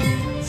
Bye.